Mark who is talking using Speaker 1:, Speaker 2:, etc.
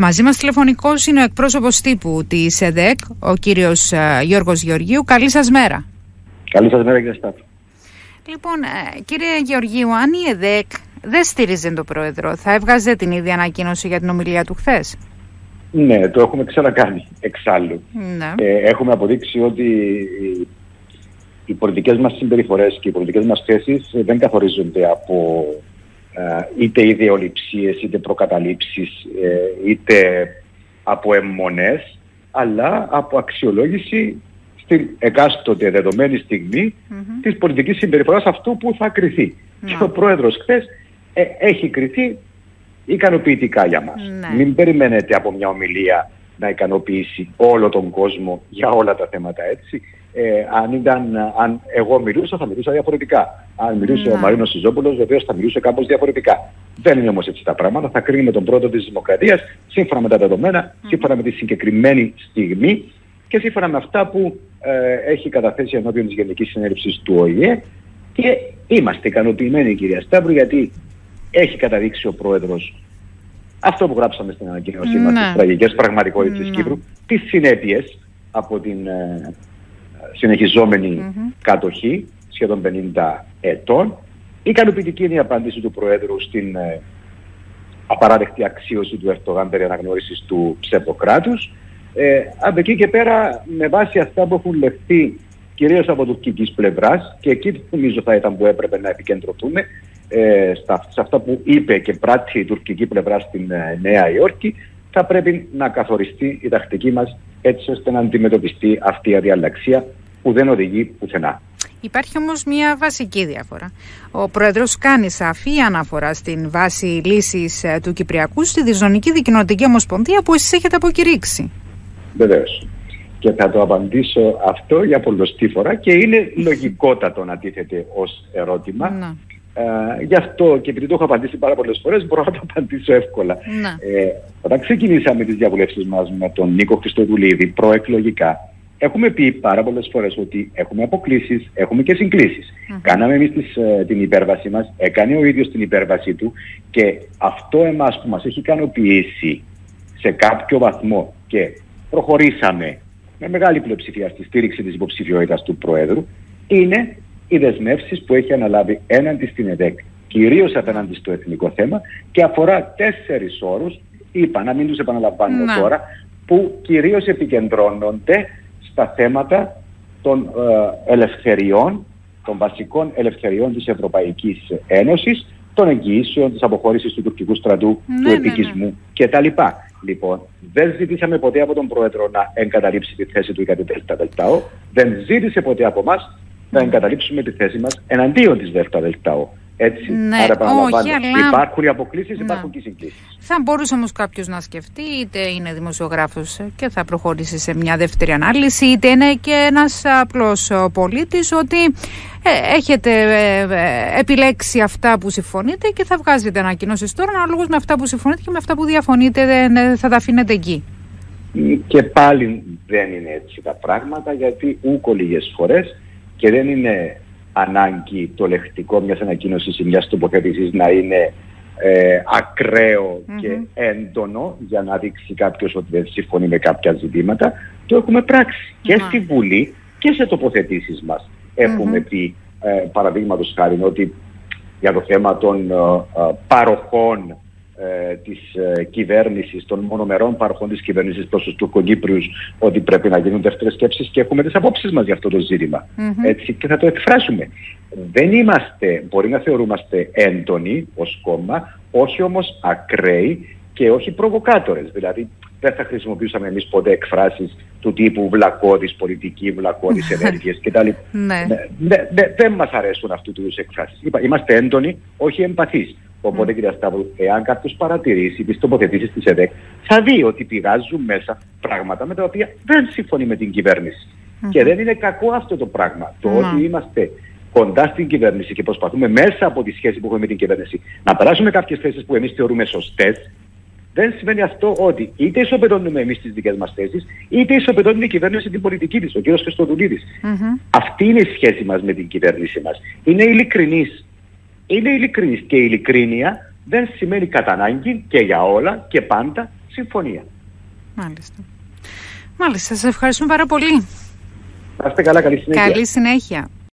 Speaker 1: Μαζί μας τηλεφωνικός είναι ο εκπρόσωπος τύπου της ΕΔΕΚ, ο κύριος ε, Γιώργος Γεωργίου. Καλή σας μέρα.
Speaker 2: Καλή σας μέρα κύριε Στάθου.
Speaker 1: Λοιπόν, ε, κύριε Γεωργίου, αν η ΕΔΕΚ δεν στήριζε τον Πρόεδρο, θα έβγαζε την ίδια ανακοίνωση για την ομιλία του χθες;
Speaker 2: Ναι, το έχουμε ξανακάνει εξάλλου. Ναι. Ε, έχουμε αποδείξει ότι οι πολιτικές μας συμπεριφορές και οι πολιτικές μας θέσεις δεν καθορίζονται από ε, είτε ιδεολειψίες, είτε προκαταλήψεις, ε, είτε από αιμονές, αλλά από αξιολόγηση στην εκάστοτε δεδομένη στιγμή mm-hmm. της πολιτικής συμπεριφοράς αυτού που θα κριθεί. Και ο πρόεδρος χθες ε, έχει κριθεί ικανοποιητικά για μας. Ναι. Μην περιμένετε από μια ομιλία να ικανοποιήσει όλο τον κόσμο για όλα τα θέματα έτσι. Ε, αν, ήταν, αν εγώ μιλούσα θα μιλούσα διαφορετικά. Αν μιλούσε ο ναι. Μαρίνος Σιζόπουλος βεβαίως θα μιλούσε κάπως διαφορετικά. Δεν είναι όμως έτσι τα πράγματα. Θα κρίνουμε τον πρώτο της Δημοκρατίας σύμφωνα με τα δεδομένα, σύμφωνα με τη συγκεκριμένη στιγμή και σύμφωνα με αυτά που ε, έχει καταθέσει ενώπιον της Γενικής Συνέλευσης του ΟΗΕ και είμαστε ικανοποιημένοι κυρία Σταύρου γιατί έχει καταδείξει ο Πρόεδρος αυτό που γράψαμε στην ανακοίνωσή μας, ναι. τις τραγικές πραγματικότητες της ναι. Κύπρου, τις συνέπειες από την ε, συνεχιζομενη κατοχή σχεδόν 50 ετών. Η ικανοποιητική είναι η απάντηση του Προέδρου στην ε, απαράδεκτη αξίωση του Ερτογάν περί αναγνώρισης του ψευδοκράτους. Ε, από εκεί και πέρα, με βάση αυτά που έχουν λεχθεί κυρίως από τουρκικής πλευράς και εκεί που νομίζω θα ήταν που έπρεπε να επικεντρωθούμε, ε, στα, σε αυτά που είπε και πράττει η τουρκική πλευρά στην ε, Νέα Υόρκη, θα πρέπει να καθοριστεί η τακτική μας έτσι ώστε να αντιμετωπιστεί αυτή η αδιαλλαξία που δεν οδηγεί πουθενά.
Speaker 1: Υπάρχει όμως μια βασική διαφορά. Ο Πρόεδρος κάνει σαφή αναφορά στην βάση λύσης ε, του Κυπριακού στη Διζωνική Δικοινοτική Ομοσπονδία που εσείς έχετε αποκηρύξει.
Speaker 2: Βεβαίως. Και θα το απαντήσω αυτό για πολλωστή φορά και είναι λογικότατο να τίθεται ως ερώτημα. Να. Ε, γι' αυτό και επειδή το έχω απαντήσει πάρα πολλές φορές, μπορώ να το απαντήσω εύκολα. Ε, όταν ξεκινήσαμε τις διαβουλεύσεις μας με τον Νίκο Χριστοδουλίδη προεκλογικά, έχουμε πει πάρα πολλές φορές ότι έχουμε αποκλήσεις, έχουμε και συγκλήσεις. Κάναμε εμείς ε, την υπέρβαση μας, έκανε ο ίδιος την υπέρβαση του και αυτό εμάς που μας έχει ικανοποιήσει σε κάποιο βαθμό και προχωρήσαμε με μεγάλη πλειοψηφία στη στήριξη της υποψηφιότητας του Προέδρου είναι οι δεσμεύσεις που έχει αναλάβει έναντι στην ΕΔΕΚ, κυρίως απέναντι στο εθνικό θέμα και αφορά τέσσερις όρους, είπα να μην τους επαναλαμβάνω ναι. τώρα, που κυρίως επικεντρώνονται στα θέματα των ε, ελευθεριών, των βασικών ελευθεριών της Ευρωπαϊκής Ένωσης, των εγγυήσεων, της αποχώρησης του τουρκικού στρατού, ναι, του ναι, επικισμού ναι, κτλ. Λοιπόν, δεν ζητήσαμε ποτέ από τον Πρόεδρο να εγκαταλείψει τη θέση του για την ΔΕΛΤΑ Δεν ζήτησε ποτέ από εμάς να εγκαταλείψουμε τη θέση μας εναντίον της ΔΕΛΤΑ ΔΕΛΤΑΟ. Έτσι,
Speaker 1: ναι, άρα όχι, αλλά...
Speaker 2: υπάρχουν οι αποκλήσεις, ναι. υπάρχουν και οι συγκλήσεις.
Speaker 1: Θα μπορούσε όμως κάποιος να σκεφτεί, είτε είναι δημοσιογράφος και θα προχωρήσει σε μια δεύτερη ανάλυση, είτε είναι και ένας απλός πολίτης, ότι ε, έχετε ε, ε, επιλέξει αυτά που συμφωνείτε και θα βγάζετε ανακοινώσεις τώρα, ανάλογως με αυτά που συμφωνείτε και με αυτά που διαφωνείτε δεν, θα τα αφήνετε εκεί.
Speaker 2: Και πάλι δεν είναι έτσι τα πράγματα, γιατί ούκο λίγες φορές και δεν είναι ανάγκη το λεκτικό μιας ανακοίνωσης ή μιας τοποθέτησης να είναι ε, ακραιο και έντονο για να δείξει κάποιος ότι δεν συμφωνεί με κάποια ζητήματα. Το έχουμε πράξει και στη Βουλή και σε τοποθετήσεις μας. Έχουμε πει ε, παραδείγματος χάρη ότι για το θέμα των ε, ε, παροχών ε, της ε, κυβέρνησης, των μονομερών παροχών της κυβέρνησης προς τους Τουρκοκύπριους ότι πρέπει να γίνουν δεύτερες σκέψεις και έχουμε τις απόψεις μας για αυτό το ζητημα Έτσι, και θα το εκφράσουμε. Δεν είμαστε, μπορεί να θεωρούμαστε έντονοι ως κόμμα, όχι όμως ακραίοι και όχι προβοκάτορες. Δηλαδή δεν θα χρησιμοποιούσαμε εμείς ποτέ εκφράσεις του τύπου βλακώδης πολιτική, βλακώδης ενέργειες κτλ. ναι. δεν μας αρέσουν αυτού τους είδους εκφράσεις. Είμαστε έντονοι, όχι εμπαθείς. Οπότε, κυρία Σταύρου, εάν κάποιος παρατηρήσει τις τοποθετήσεις της ΕΔΕΚ, θα δει ότι πηγάζουν μέσα πράγματα με τα οποία δεν συμφωνεί με την κυβέρνηση. Και δεν είναι κακό αυτό το πράγμα. Το ότι είμαστε κοντά στην κυβέρνηση και προσπαθούμε μέσα από τη σχέση που έχουμε με την κυβέρνηση να περάσουμε κάποιες θέσεις που εμείς θεωρούμε σωστές, δεν σημαίνει αυτό ότι είτε ισοπεδώνουμε εμείς τις δικές μας θέσεις, είτε ισοπεδώνει η κυβέρνηση την πολιτική της, ο κ. Χριστοδουλίδης. Αυτή είναι η σχέση μας με την κυβέρνηση μας. Είναι ειλικρινής είναι ειλικρινής και η ειλικρίνεια δεν σημαίνει κατά ανάγκη και για όλα και πάντα συμφωνία.
Speaker 1: Μάλιστα. Μάλιστα, σας ευχαριστούμε πάρα πολύ.
Speaker 2: Να είστε καλά, καλή συνέχεια.
Speaker 1: Καλή συνέχεια.